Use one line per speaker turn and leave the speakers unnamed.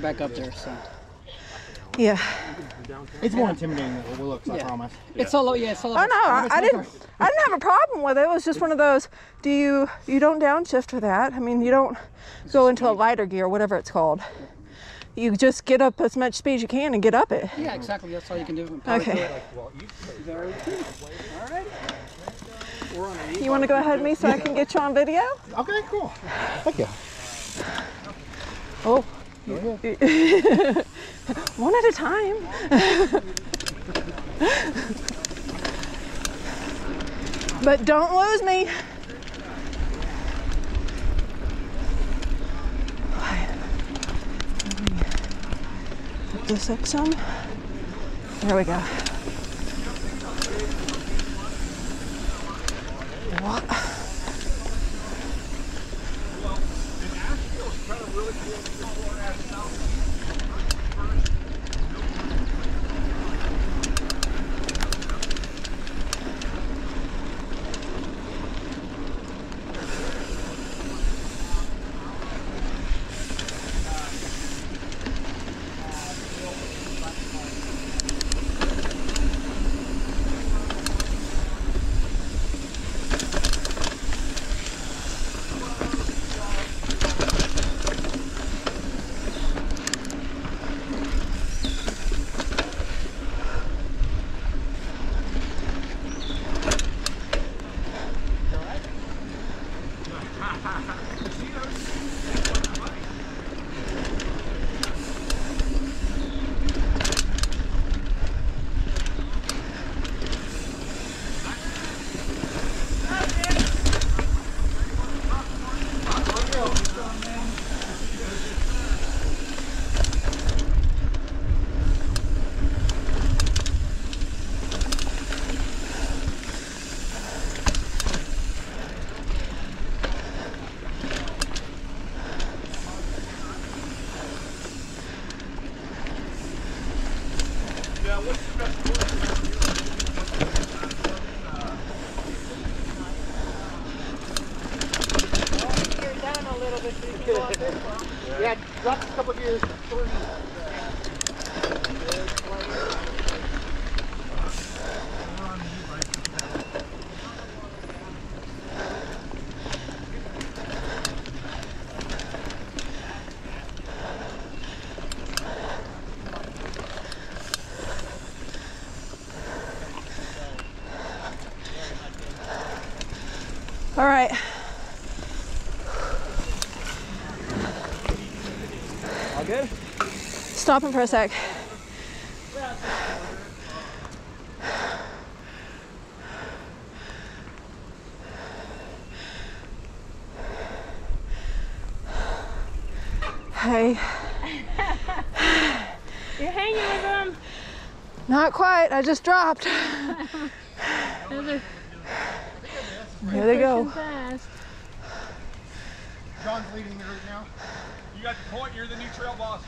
back up there. So
Yeah.
It's more intimidating than it looks, I
Yeah.
promise.
it's a little, yeah, it's a little.
Oh no, I, I didn't. I didn't have a problem with it. It was just one of those. Do you you don't downshift for that? I mean, you don't go into a lighter gear, whatever it's called. You just get up as much speed as you can and get up it.
Yeah, exactly. That's all you can do.
Okay.
it. Very good. All right. We're on a
You want to go ahead of me so I can get you on video?
Okay, cool. Thank you.
Oh,
Go ahead.
one at a time. but don't lose me. This up some. There we go. What? Ha ha ha.
Yeah, drop a couple gears.
All right.
Good?
Stopping for a sec. Hey,
You're hanging with them.
not quite. I just dropped.
They're
Here they go.
fast.
John's leading me right now.
You got the point. You're the new trail boss.